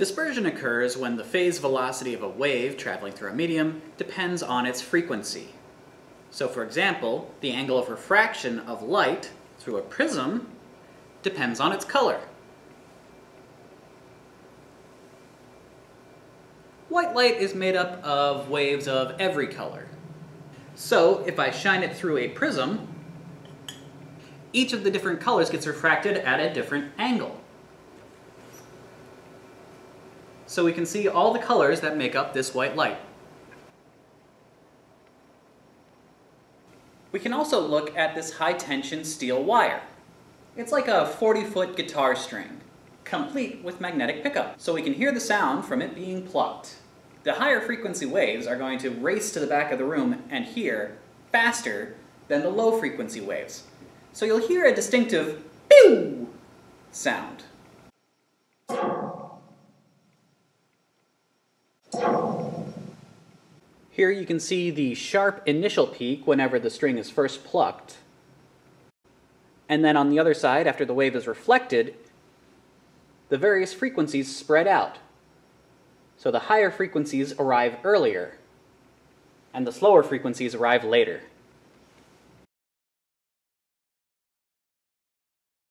Dispersion occurs when the phase velocity of a wave traveling through a medium depends on its frequency. So for example, the angle of refraction of light through a prism depends on its color. White light is made up of waves of every color. So if I shine it through a prism, each of the different colors gets refracted at a different angle. So we can see all the colors that make up this white light. We can also look at this high tension steel wire. It's like a 40 foot guitar string, complete with magnetic pickup, so we can here the sound from it being plucked. The higher frequency waves are going to race to the back of the room and hear faster than the low frequency waves. So you'll hear a distinctive pew sound. Here you can see the sharp initial peak whenever the string is first plucked. And then on the other side, after the wave is reflected, the various frequencies spread out. So the higher frequencies arrive earlier, and the slower frequencies arrive later.